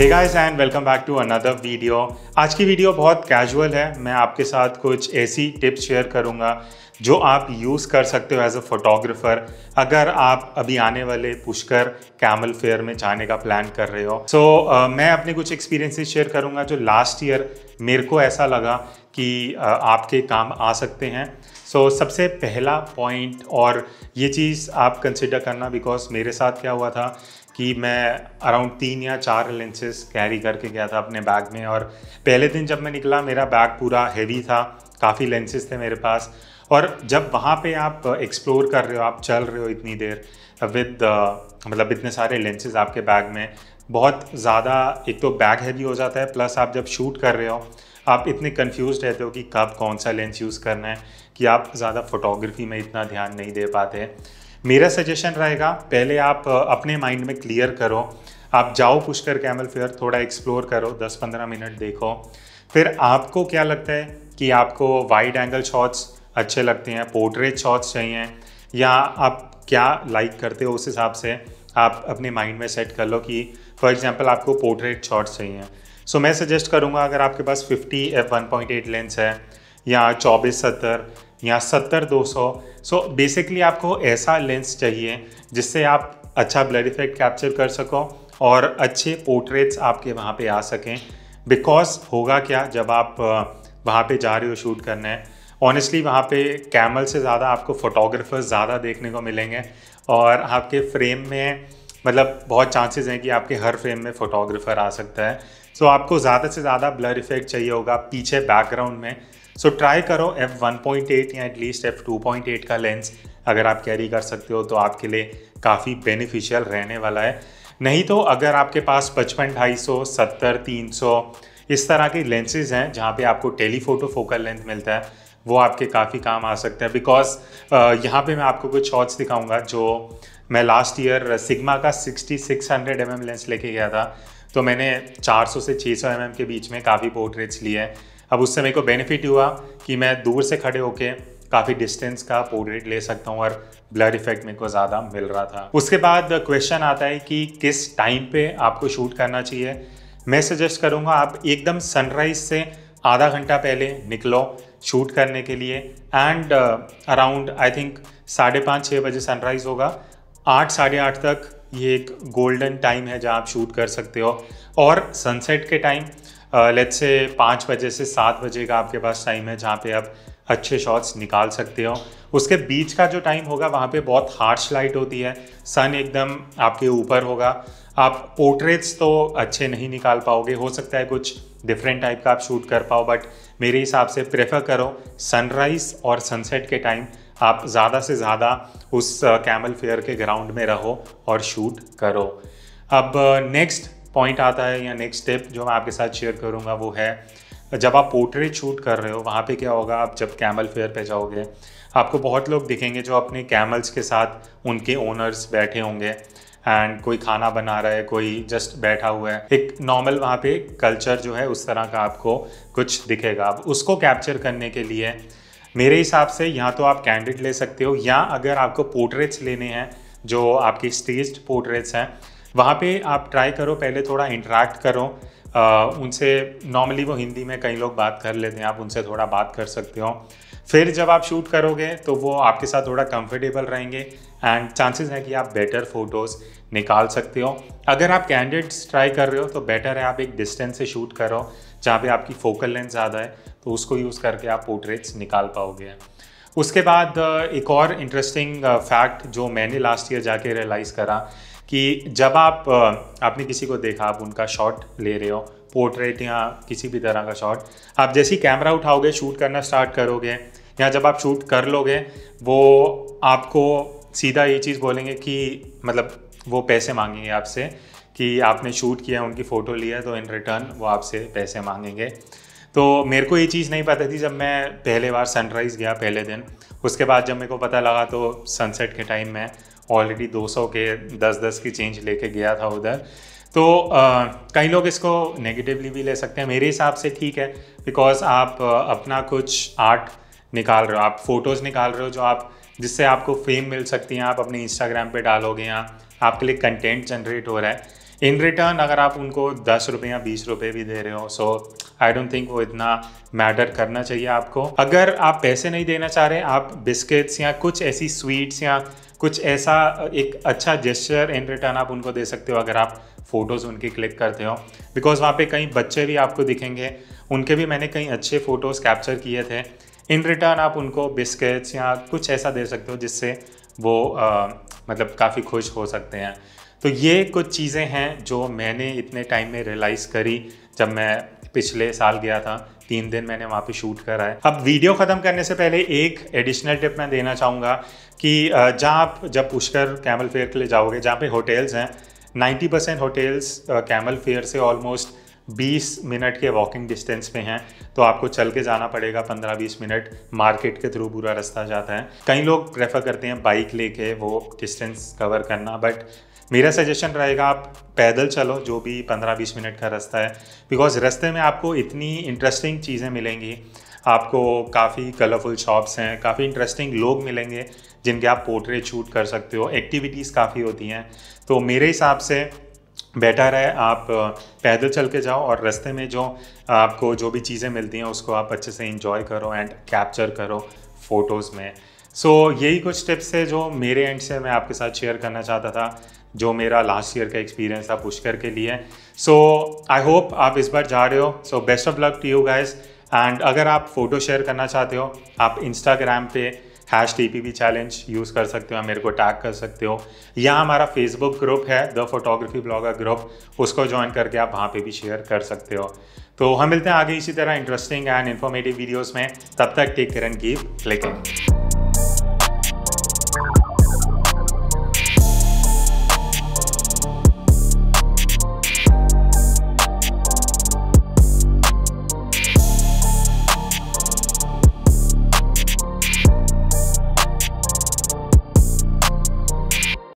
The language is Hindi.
Hey guys and welcome back to another video आज की वीडियो बहुत कैजुअल है. मैं आपके साथ कुछ ऐसी टिप्स शेयर करूँगा जो आप यूज़ कर सकते हो एज अ फोटोग्राफर अगर आप अभी आने वाले पुष्कर कैमल फेयर में जाने का प्लान कर रहे हो. सो so, uh, मैं अपने कुछ एक्सपीरियंसेस शेयर करूँगा जो लास्ट ईयर मेरे को ऐसा लगा कि आपके काम आ सकते हैं। सो so, सबसे पहला पॉइंट और ये चीज़ आप कंसिडर करना बिकॉज़ मेरे साथ क्या हुआ था कि मैं अराउंड तीन या चार लेंसेज कैरी करके गया था अपने बैग में और पहले दिन जब मैं निकला मेरा बैग पूरा हैवी था काफ़ी लेंसेज थे मेरे पास। और जब वहाँ पे आप एक्सप्लोर कर रहे हो आप चल रहे हो इतनी देर विद मतलब इतने सारे लेंसेज आपके बैग में बहुत ज़्यादा एक तो बैग हैवी हो जाता है प्लस आप जब शूट कर रहे हो आप इतने कंफ्यूज रहते हो कि कब कौन सा लेंस यूज़ करना है, कि आप ज़्यादा फोटोग्राफी में इतना ध्यान नहीं दे पाते। मेरा सजेशन रहेगा, पहले आप अपने माइंड में क्लियर करो। आप जाओ पुष्कर कैमल फेयर थोड़ा एक्सप्लोर करो 10-15 मिनट देखो। फिर आपको क्या लगता है कि आपको वाइड एंगल शॉट्स अच्छे लगते हैं पोर्ट्रेट शॉट्स चाहिए, या आप क्या लाइक करते हो उस हिसाब से आप अपने माइंड में सेट कर लो कि फॉर एग्जांपल आपको पोर्ट्रेट शॉट्स चाहिए। सो so, मैं सजेस्ट करूँगा अगर आपके पास 50 एफ़ 1.8 लेंस है या चौबीस सत्तर या सत्तर दो सौ सो बेसिकली आपको ऐसा लेंस चाहिए जिससे आप अच्छा ब्लड इफ़ेक्ट कैप्चर कर सको और अच्छे पोर्ट्रेट्स आपके वहाँ पे आ सकें। बिकॉज़ होगा क्या जब आप वहाँ पे जा रहे हो शूट करने। ऑनेस्टली वहाँ पे कैमल से ज़्यादा आपको फोटोग्राफर्स ज़्यादा देखने को मिलेंगे और आपके फ्रेम में मतलब बहुत चांसेस हैं कि आपके हर फ्रेम में फोटोग्राफर आ सकता है। सो so, आपको ज़्यादा से ज़्यादा ब्लर इफ़ेक्ट चाहिए होगा पीछे बैकग्राउंड में। सो so, ट्राई करो एफ़ 1.8 या एटलीस्ट एफ़ 2.8 का लेंस अगर आप कैरी कर सकते हो तो आपके लिए काफ़ी बेनिफिशियल रहने वाला है। नहीं तो अगर आपके पास पचपन ढाई सौ सत्तर तीन सौ इस तरह के लेंसेज हैं जहाँ पे आपको टेलीफोटो फोकल लेंथ मिलता है वो आपके काफ़ी काम आ सकते हैं। बिकॉज़ यहाँ पे मैं आपको कुछ शॉट्स दिखाऊँगा जो मैं लास्ट ईयर सिग्मा का 6600 हंड्रेड mm लेंस लेके गया था। तो मैंने 400 से 600 सौ mm के बीच में काफ़ी पोर्ट्रेट्स लिए। हैं अब उससे मेरे को बेनिफिट हुआ कि मैं दूर से खड़े होके काफ़ी डिस्टेंस का पोर्ट्रेट ले सकता हूँ और ब्लर इफ़ेक्ट मेरे को ज़्यादा मिल रहा था। उसके बाद क्वेश्चन आता है कि किस टाइम पे आपको शूट करना चाहिए? मैं सजेस्ट करूँगा आप एकदम सनराइज से आधा घंटा पहले निकलो शूट करने के लिए एंड अराउंड आई थिंक साढ़े पाँच छः बजे सनराइज़ होगा। आठ, साढ़े आठ तक ये एक गोल्डन टाइम है जहाँ आप शूट कर सकते हो। और सनसेट के टाइम लेट्स से पाँच बजे से सात बजे का आपके पास टाइम है जहाँ पे आप अच्छे शॉट्स निकाल सकते हो। उसके बीच का जो टाइम होगा, वहाँ पे बहुत हार्श लाइट होती है। सन एकदम आपके ऊपर होगा। आप पोर्ट्रेट्स तो अच्छे नहीं निकाल पाओगे। हो सकता है कुछ डिफरेंट टाइप का आप शूट कर पाओ बट मेरे हिसाब से प्रेफर करो सनराइज़ और सनसेट के टाइम आप ज़्यादा से ज़्यादा उस कैमल फेयर के ग्राउंड में रहो और शूट करो। अब नेक्स्ट पॉइंट आता है या नेक्स्ट स्टेप जो मैं आपके साथ शेयर करूँगा वो है, जब आप पोर्ट्रेट शूट कर रहे हो, वहाँ पे क्या होगा, आप जब कैमल फेयर पे जाओगे, आपको बहुत लोग दिखेंगे जो अपने कैमल्स के साथ उनके ओनर्स बैठे होंगे एंड कोई खाना बना रहा है, कोई जस्ट बैठा हुआ है। एक नॉर्मल वहाँ पे कल्चर जो है, उस तरह का आपको कुछ दिखेगा। अब उसको कैप्चर करने के लिए मेरे हिसाब से यहाँ तो आप कैंडिड ले सकते हो या अगर आपको पोर्ट्रेट्स लेने हैं जो आपकी स्टेज पोर्ट्रेट्स हैं वहाँ पे आप ट्राई करो पहले थोड़ा इंटरेक्ट करो। आ, उनसे नॉर्मली वो हिंदी में कई लोग बात कर लेते हैं आप उनसे थोड़ा बात कर सकते हो। फिर जब आप शूट करोगे तो वो आपके साथ थोड़ा कंफर्टेबल रहेंगे एंड चांसेस हैं कि आप बेटर फ़ोटोज़ निकाल सकते हो। अगर आप कैंडिडेट्स ट्राई कर रहे हो तो बेटर है आप एक डिस्टेंस से शूट करो जहाँ पे आपकी फोकल लेंथ ज़्यादा है। तो उसको यूज़ करके आप पोर्ट्रेट्स निकाल पाओगे। उसके बाद एक और इंटरेस्टिंग फैक्ट जो मैंने लास्ट ईयर जाके रियलाइज़ करा कि जब आप आपने किसी को देखा, आप उनका शॉट ले रहे हो पोर्ट्रेट या किसी भी तरह का शॉट आप जैसे ही कैमरा उठाओगे शूट करना स्टार्ट करोगे, या जब आप शूट कर लोगे, वो आपको सीधा ये चीज़ बोलेंगे कि मतलब वो पैसे मांगेंगे आपसे, कि आपने शूट किया, उनकी फ़ोटो लिया तो इन रिटर्न वो आपसे पैसे मांगेंगे। तो मेरे को ये चीज़ नहीं पता थी जब मैं पहले बार सनराइज़ गया पहले दिन। उसके बाद जब मेरे को पता लगा तो सनसेट के टाइम में ऑलरेडी 200 के 10-10 की चेंज लेके गया था उधर। तो कई लोग इसको नेगेटिवली भी ले सकते हैं। मेरे हिसाब से ठीक है बिकॉज़ आप अपना कुछ आर्ट निकाल रहे हो, आप फ़ोटोज़ निकाल रहे हो जो आप, जिससे आपको फेम मिल सकती हैं। आप अपने इंस्टाग्राम पे डालोगे या आपके लिए कंटेंट जनरेट हो रहा है। इन रिटर्न अगर आप उनको दस रुपये या बीस रुपये भी दे रहे हो सो आई डोंट थिंक वो इतना मैटर करना चाहिए आपको। अगर आप पैसे नहीं देना चाह रहे आप बिस्किट्स या कुछ ऐसी स्वीट्स या कुछ ऐसा एक अच्छा जेस्चर इन रिटर्न आप उनको दे सकते हो अगर आप फ़ोटोज़ उनकी क्लिक करते हो। बिकॉज़ वहाँ पे कई बच्चे भी आपको दिखेंगे। उनके भी मैंने कई अच्छे फ़ोटोज़ कैप्चर किए थे। इन रिटर्न आप उनको बिस्किट्स या कुछ ऐसा दे सकते हो जिससे वो आ, मतलब काफ़ी खुश हो सकते हैं। तो ये कुछ चीज़ें हैं जो मैंने इतने टाइम में रियलाइज़ करी जब मैं पिछले साल गया था, तीन दिन मैंने वहाँ पे शूट करा है। अब वीडियो ख़त्म करने से पहले एक एडिशनल टिप मैं देना चाहूँगा कि जहाँ आप, जब पुष्कर कैमल फेयर के लिए जाओगे, जहाँ पे होटल्स हैं 90 परसेंट होटल्स कैमल फेयर से ऑलमोस्ट 20 मिनट के वॉकिंग डिस्टेंस पे हैं। तो आपको चल के जाना पड़ेगा 15-20 मिनट मार्केट के थ्रू पूरा रास्ता जाता है। कई लोग प्रेफर करते हैं बाइक लेके वो डिस्टेंस कवर करना बट मेरा सजेशन रहेगा आप पैदल चलो जो भी 15-20 मिनट का रास्ता है बिकॉज़ रास्ते में आपको इतनी इंटरेस्टिंग चीज़ें मिलेंगी आपको काफ़ी कलरफुल शॉप्स हैं काफ़ी इंटरेस्टिंग लोग मिलेंगे जिनके आप पोर्ट्रेट शूट कर सकते हो एक्टिविटीज़ काफ़ी होती हैं। तो मेरे हिसाब से बेटर है आप पैदल चल के जाओ और रास्ते में जो आपको जो भी चीज़ें मिलती हैं उसको आप अच्छे से इंजॉय करो एंड कैप्चर करो फ़ोटोज़ में। सो so, यही कुछ टिप्स है जो मेरे एंड से मैं आपके साथ शेयर करना चाहता था। जो मेरा लास्ट ईयर का एक्सपीरियंस था पुष्कर के लिए। सो आई होप आप इस बार जा रहे हो। So best of luck to you guys and अगर आप फ़ोटो शेयर करना चाहते हो, आप इंस्टाग्राम पे hash T P challenge use कर सकते हो मेरे को टैग कर सकते हो। या हमारा फेसबुक ग्रुप है द फोटोग्राफी ब्लॉगर ग्रुप उसको ज्वाइन करके आप वहाँ पे भी शेयर कर सकते हो। तो हम मिलते हैं आगे इसी तरह इंटरेस्टिंग एंड इन्फॉर्मेटिव वीडियोस में। तब तक take care and keep clicking